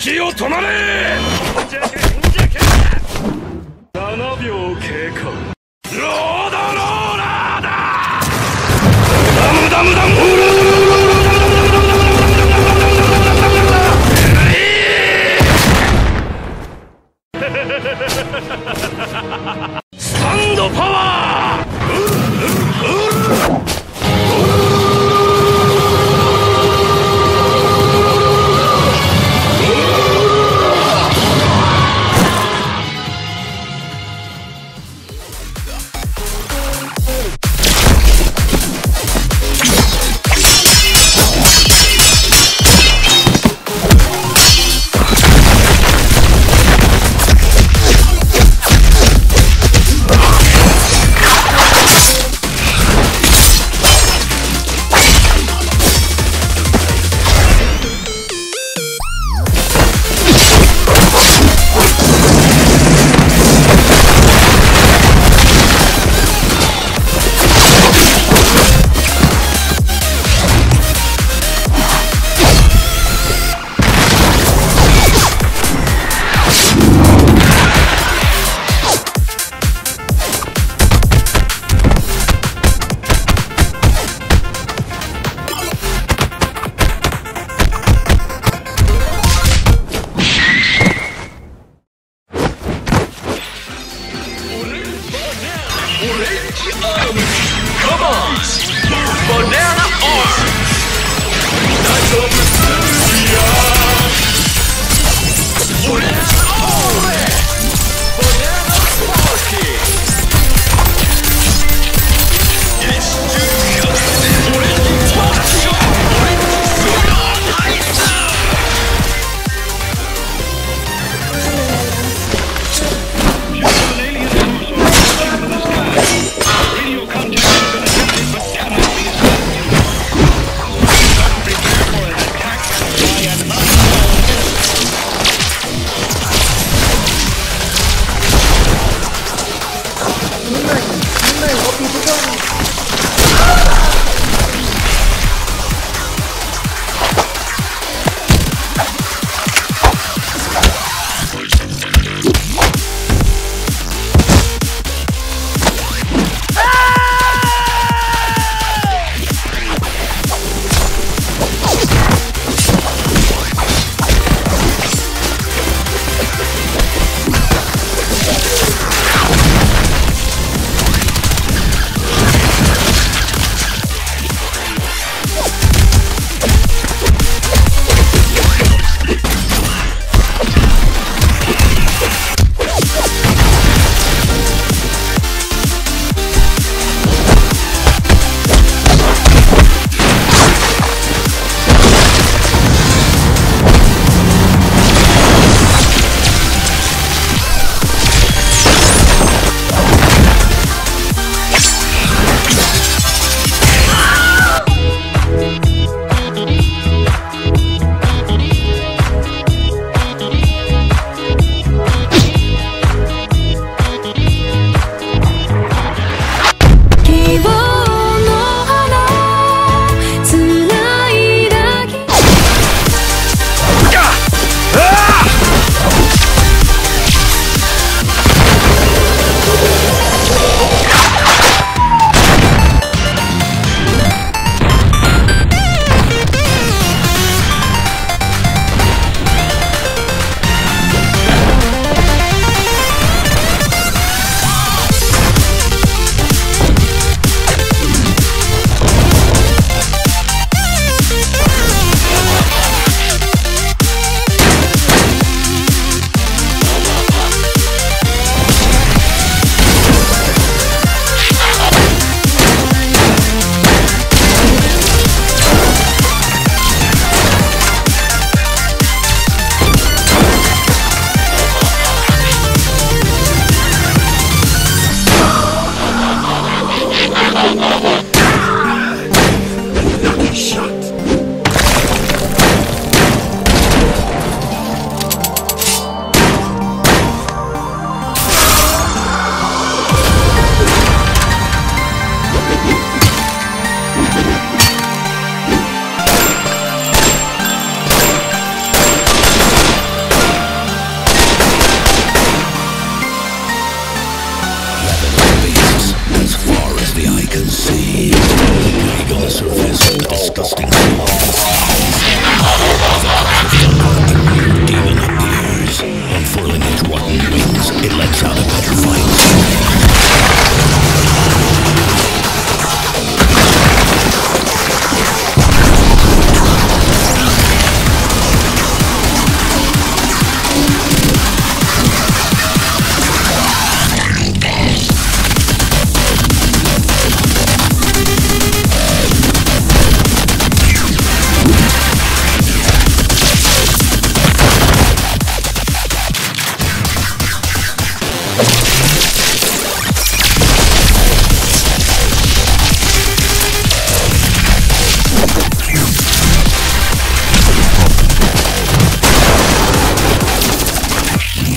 時を止まれ！7秒経過。ロードローラーだ！ムダムダムダムスタンドパワー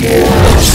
Yes.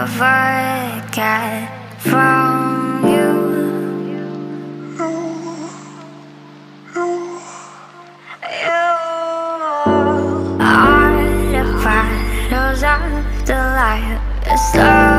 of what I got from you. You are the bottles of the light.